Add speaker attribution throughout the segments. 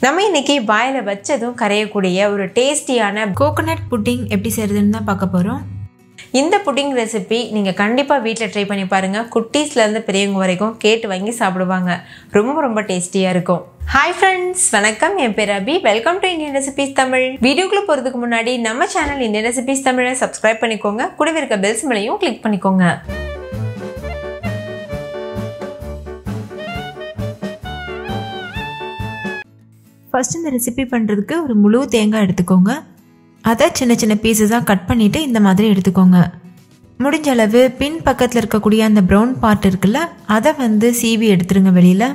Speaker 1: நம்ம இன்னைக்கு வாயில் வச்சதும் கரையக்கூடிய ஒரு டேஸ்டியான
Speaker 2: கோகோனட் புட்டிங் எப்படி செய்யறதுன்னு தான் பார்க்க போகிறோம்
Speaker 1: இந்த புட்டிங் ரெசிபி நீங்கள் கண்டிப்பாக வீட்டில் ட்ரை பண்ணி பாருங்கள் குட்டீஸ்லேருந்து பெரியவங்க வரைக்கும் கேட்டு வாங்கி சாப்பிடுவாங்க. ரொம்ப ரொம்ப டேஸ்டியாக இருக்கும். ஹாய் ஃப்ரெண்ட்ஸ் வணக்கம். என் பேர் Abi welcome to Indian recipes Tamil வீடியோக்குள்ள போகிறதுக்கு முன்னாடி நம்ம சேனல் இந்தியன் ரெசிபிஸ் தமிழை சப்ஸ்கிரைப் பண்ணிக்கோங்க. கூடவே இருக்க பெல்ஸ் மலையும் கிளிக் பண்ணிக்கோங்க.
Speaker 2: ஃபஸ்ட் இந்த ரெசிபி பண்ணுறதுக்கு ஒரு முழு தேங்காய் எடுத்துக்கோங்க. அதை சின்ன சின்ன பீசஸாக கட் பண்ணிவிட்டு இந்த மாதிரி எடுத்துக்கோங்க. முடிஞ்ச அளவு பின் பக்கத்தில் இருக்கக்கூடிய அந்த ப்ரௌன் பார்ட் இருக்குல்ல அதை வந்து சீவி எடுத்துருங்க வெளியில்.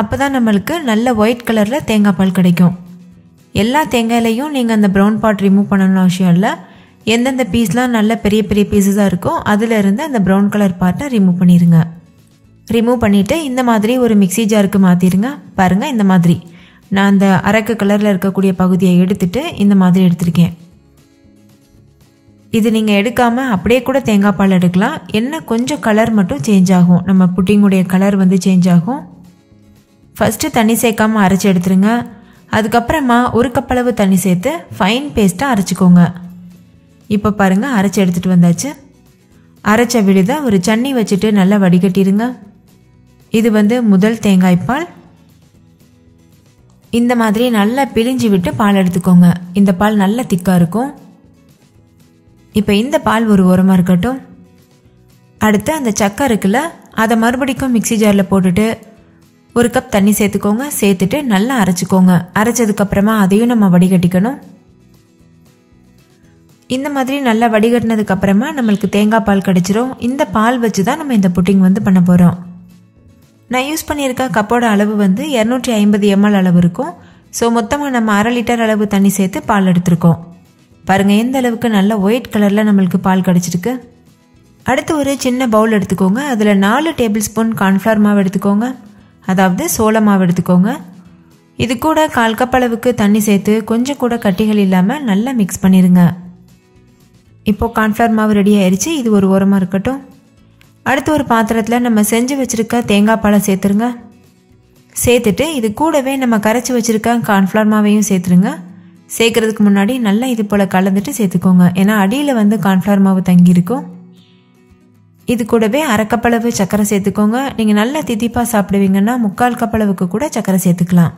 Speaker 2: அப்போ தான் நம்மளுக்கு நல்ல ஒயிட் கலரில் தேங்காய் பால் கிடைக்கும். எல்லா தேங்காயிலையும் நீங்கள் அந்த ப்ரௌன் பார்ட் ரிமூவ் பண்ணணும்னு அவசியம் இல்லை. எந்தெந்த பீஸ்லாம் நல்ல பெரிய பெரிய பீஸஸாக இருக்கோ அதில் இருந்து அந்த ப்ரௌன் கலர் பார்ட்டை ரிமூவ் பண்ணிடுங்க ரிமூவ் பண்ணிவிட்டு இந்த மாதிரி ஒரு மிக்சி ஜாருக்கு மாற்றிடுங்க பாருங்கள் இந்த மாதிரி. நான் அந்த அரக்கு கலரில் இருக்கக்கூடிய பகுதியை எடுத்துட்டு இந்த மாதிரி எடுத்திருக்கேன். இது நீங்கள் எடுக்காமல் அப்படியே கூட தேங்காய் பால் எடுக்கலாம். என்ன கொஞ்சம் கலர் மட்டும் சேஞ்ச் ஆகும். நம்ம புட்டிங்குடைய கலர் வந்து சேஞ்ச் ஆகும். ஃபஸ்ட்டு தண்ணி சேர்க்காமல் அரைச்சி எடுத்துருங்க. அதுக்கப்புறமா ஒரு கப்பளவு தண்ணி சேர்த்து ஃபைன் பேஸ்ட்டாக அரைச்சிக்கோங்க. இப்போ பாருங்கள் அரைச்சி எடுத்துகிட்டு வந்தாச்சு. அரைச்ச விழுத ஒரு சன்னி வச்சுட்டு நல்லா வடிகட்டிடுங்க இது வந்து முதல் தேங்காய் பால். இந்த மாதிரி நல்லா பிழிஞ்சு விட்டு பால் எடுத்துக்கோங்க. இந்த பால் நல்ல திக்காக இருக்கும். இப்போ இந்த பால் ஒரு உரமாக இருக்கட்டும். அடுத்து அந்த சக்கை இருக்குல்ல அதை மறுபடிக்கும் மிக்சி ஜாரில் போட்டுட்டு ஒரு கப் தண்ணி சேர்த்துக்கோங்க. சேர்த்துட்டு நல்லா அரைச்சிக்கோங்க. அரைச்சதுக்கப்புறமா அதையும் நம்ம வடிகட்டிக்கணும். இந்த மாதிரி நல்லா வடிகட்டினதுக்கப்புறமா நம்மளுக்கு தேங்காய் பால் கிடச்சிரும். இந்த பால் வச்சு தான் நம்ம இந்த புட்டிங் வந்து பண்ண போகிறோம் நான் யூஸ் பண்ணியிருக்க கப்போட அளவு வந்து இரநூற்றி ஐம்பது எம்எல் அளவு இருக்கும். ஸோ மொத்தமாக நம்ம அரை லிட்டர் அளவு தண்ணி சேர்த்து பால் எடுத்திருக்கோம். பாருங்கள் எந்த அளவுக்கு நல்ல ஒயிட் கலரில் நம்மளுக்கு பால் கிடச்சிருக்கு. அடுத்து ஒரு சின்ன பவுல் எடுத்துக்கோங்க. அதில் நாலு டேபிள் ஸ்பூன் கார்ன்ஃப்ளவர் மாவு எடுத்துக்கோங்க. அதாவது சோள மாவு எடுத்துக்கோங்க. இது கூட கால் கப் அளவுக்கு தண்ணி சேர்த்து கொஞ்சம் கூட கட்டிகள் இல்லாமல் நல்லா மிக்ஸ் பண்ணிடுங்க இப்போது கார்ன்ஃப்ளவர் மாவு ரெடி ஆயிடுச்சு இது ஒரு ஓரமாக இருக்கட்டும். அடுத்து ஒரு பாத்திரத்தில் நம்ம செஞ்சு வச்சுருக்க தேங்காய் பாலை சேர்த்துருங்க. சேர்த்துட்டு இது கூடவே நம்ம கரைச்சி வச்சுருக்க கார்ன்ஃப்ளவர் மாவையும் சேர்த்துருங்க. சேர்க்கறதுக்கு முன்னாடி நல்லா இது போல் கலந்துட்டு சேர்த்துக்கோங்க. ஏன்னா அடியில் வந்து கார்ன்ஃப்ளவர் மாவு தங்கியிருக்கும். இது கூடவே அரைக்கப்பளவு சர்க்கரை சேர்த்துக்கோங்க. நீங்கள் நல்லா தித்திப்பாக சாப்பிடுவீங்கன்னா முக்கால் கப்பளவுக்கு கூட சர்க்கரை சேர்த்துக்கலாம்.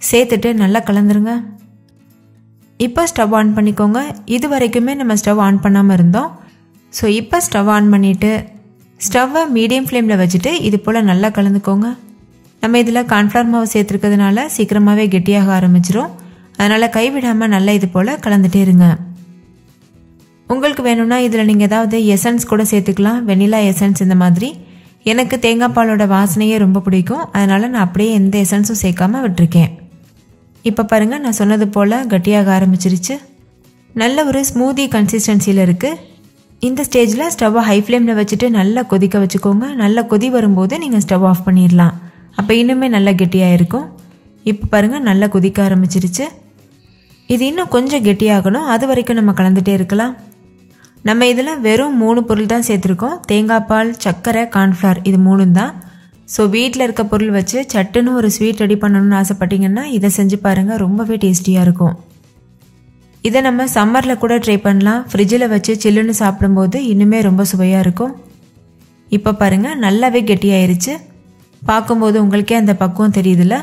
Speaker 2: சேர்த்துட்டு நல்லா கலந்துருங்க. இப்போ ஸ்டவ் ஆன் பண்ணிக்கோங்க. இது வரைக்குமே நம்ம ஸ்டவ் ஆன் பண்ணாமல் இருந்தோம். ஸோ இப்போ ஸ்டவ் ஆன் பண்ணிவிட்டு ஸ்டவ்வை மீடியம் ஃப்ளேமில் வச்சுட்டு இது போல் நல்லா கலந்துக்கோங்க. நம்ம இதில் கார்ன்ஃப்ளவர் மாவு சேர்த்துருக்கிறதுனால சீக்கிரமாகவே கெட்டியாக ஆரம்பிச்சிரும். அதனால் கைவிடாமல் நல்லா இது போல் கலந்துட்டே இருங்க. உங்களுக்கு வேணும்னா இதில் நீங்கள் ஏதாவது எசன்ஸ் கூட சேர்த்துக்கலாம். வெனிலா எசன்ஸ் இந்த மாதிரி. எனக்கு தேங்காய் பாலோட வாசனையே ரொம்ப பிடிக்கும். அதனால் நான் அப்படியே எந்த எசன்ஸும் சேர்க்காம விட்டுருக்கேன். இப்போ பாருங்கள் நான் சொன்னது போல் கட்டியாக ஆரம்பிச்சிருச்சு. நல்ல ஒரு ஸ்மூதி கன்சிஸ்டன்சியில் இருக்குது இந்த ஸ்டேஜில் ஸ்டவ்வை ஹை ஃப்ளேமில் வச்சுட்டு நல்லா கொதிக்க வச்சுக்கோங்க. நல்லா கொதி வரும்போது நீங்கள் ஸ்டவ் ஆஃப் பண்ணிடலாம். அப்போ இன்னுமே நல்லா கெட்டியாக இருக்கும். இப்போ பாருங்கள் நல்லா கொதிக்க ஆரம்பிச்சிருச்சு. இது இன்னும் கொஞ்சம் கெட்டியாகணும். அது வரைக்கும் நம்ம கலந்துகிட்டே இருக்கலாம். நம்ம இதில் வெறும் மூணு பொருள் தான் சேர்த்துருக்கோம். தேங்காய் பால் சர்க்கரை கார்ன்ஃப்ளவர் இது மூணும் தான். ஸோ வீட்டில் இருக்க பொருள் வச்சு சட்டுன்னு ஒரு ஸ்வீட் ரெடி பண்ணணும்னு ஆசைப்பட்டீங்கன்னா இதை செஞ்சு பாருங்கள் ரொம்பவே டேஸ்டியாக இருக்கும். இதை நம்ம சம்மரில் கூட ட்ரை பண்ணலாம். ஃப்ரிட்ஜில் வச்சு சில்லுன்னு சாப்பிடும்போது இன்னுமே ரொம்ப சுவையாக இருக்கும். இப்போ பாருங்கள் நல்லாவே கெட்டியாயிருச்சு. பார்க்கும்போது உங்களுக்கே அந்த பக்குவம் தெரியுதுல்ல?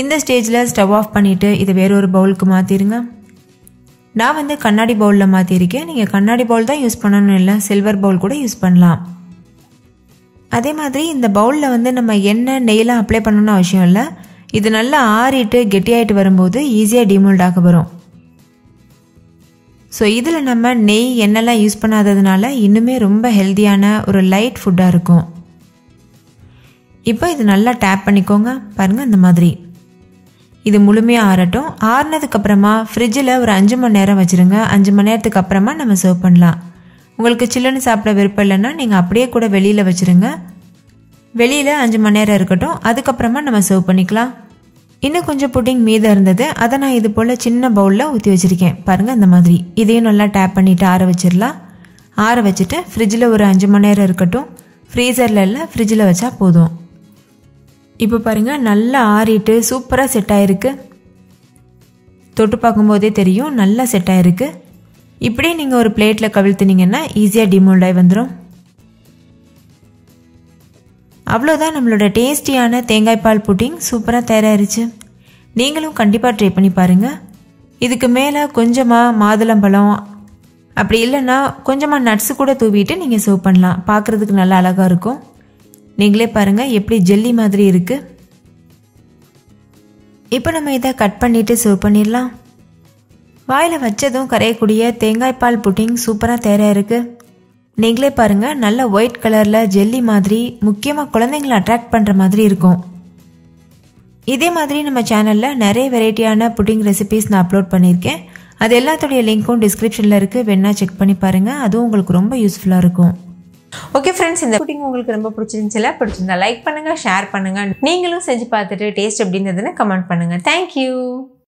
Speaker 2: இந்த ஸ்டேஜில் ஸ்டவ் ஆஃப் பண்ணிவிட்டு இதை வேற ஒரு பவுலுக்கு மாற்றிடுங்க நான் வந்து கண்ணாடி பவுலில் மாற்றிருக்கேன் நீங்கள் கண்ணாடி பவுல் தான் யூஸ் பண்ணணும் இல்லை சில்வர் பவுல் கூட யூஸ் பண்ணலாம். அதே மாதிரி இந்த பவுலில் வந்து நம்ம எண்ணெய் நெய்லாம் அப்ளை பண்ணணும்னு அவசியம் இல்லை. இது நல்லா ஆறிட்டு கெட்டியாயிட்டு வரும்போது ஈஸியாக டிமோல்ட் ஆக வரும். ஸோ இதில் நம்ம நெய் எண்ணெய்லாம் யூஸ் பண்ணாததுனால இன்னுமே ரொம்ப ஹெல்த்தியான ஒரு லைட் ஃபுட்டாக இருக்கும். இப்போ இது நல்லா டேப் பண்ணிக்கோங்க. பாருங்கள் இந்த மாதிரி. இது முழுமையாக ஆறட்டும். ஆறுனதுக்கப்புறமா ஃப்ரிட்ஜில் ஒரு அஞ்சு மணி நேரம் வச்சுருங்க. அஞ்சு மணி நேரத்துக்கு அப்புறமா நம்ம சர்வ் பண்ணலாம். உங்களுக்கு சில்லுன்னு சாப்பிட விருப்பம் இல்லைன்னா நீங்கள் அப்படியே கூட வெளியில் வச்சுருங்க. வெளியில் அஞ்சு மணி நேரம் இருக்கட்டும். அதுக்கப்புறமா நம்ம சர்வ் பண்ணிக்கலாம். இன்னும் கொஞ்சம் புட்டிங் மீதம் இருந்தது. அதை நான் இது போல் சின்ன பவுலில் ஊற்றி வச்சுருக்கேன். பாருங்கள் இந்த மாதிரி. இதையும் நல்லா டேப் பண்ணிவிட்டு ஆற வச்சிடலாம் ஆற வச்சுட்டு ஃப்ரிட்ஜில் ஒரு அஞ்சு மணி நேரம் இருக்கட்டும். ஃப்ரீசரில் இல்லை ஃப்ரிட்ஜில் வச்சா போதும். இப்போ பாருங்கள் நல்லா ஆறிட்டு சூப்பராக செட் ஆகிருக்கு தொட்டு பார்க்கும்போதே தெரியும் நல்லா செட் ஆகிருக்கு இப்படியே நீங்கள் ஒரு பிளேட்டில் கவிழ்த்துனீங்கன்னா ஈஸியாக டிமோல்ட் ஆகி வந்துடும் அவ்வளோதான் நம்மளோட டேஸ்டியான தேங்காய் பால் புட்டிங் சூப்பராக தயாராகிருச்சு நீங்களும் கண்டிப்பாக ட்ரை பண்ணி பாருங்கள் இதுக்கு மேலே கொஞ்சமாக மாதுளம்பழம் அப்படி இல்லைன்னா கொஞ்சமாக நட்ஸு கூட தூவிட்டு நீங்கள் சர்வ் பண்ணலாம். பார்க்குறதுக்கு நல்லா அழகாக இருக்கும். நீங்களே பாருங்கள் எப்படி ஜெல்லி மாதிரி இருக்குது இப்போ நம்ம இதை கட் பண்ணிவிட்டு சர்வ் பண்ணிடலாம். வாயில் வச்சதும் கரையக்கூடிய தேங்காய் பால் புட்டிங் சூப்பராக தயாராக இருக்குது நீங்களே பாருங்கள் நல்ல ஒயிட் கலரில் ஜெல்லி மாதிரி முக்கியமாக குழந்தைங்களை அட்ராக்ட் பண்ணுற மாதிரி இருக்கும். இதே மாதிரி நம்ம சேனலில் நிறைய வெரைட்டியான புட்டிங் ரெசிபிஸ் நான் அப்லோட் பண்ணியிருக்கேன். அது எல்லாத்துடைய லிங்க்கும் டிஸ்கிரிப்ஷனில் இருக்குது வேணா செக் பண்ணி பாருங்கள் அதுவும் உங்களுக்கு ரொம்ப யூஸ்ஃபுல்லாக இருக்கும்.
Speaker 1: ஓகே ஃப்ரெண்ட்ஸ் இந்த புட்டிங் உங்களுக்கு ரொம்ப பிடிச்சிருந்துச்சுல பிடிச்சிருந்தா லைக் பண்ணுங்கள் ஷேர் பண்ணுங்கள் நீங்களும் செஞ்சு பார்த்துட்டு டேஸ்ட் எப்படி இருந்ததுன்னு கமெண்ட் பண்ணுங்கள் தேங்க்யூ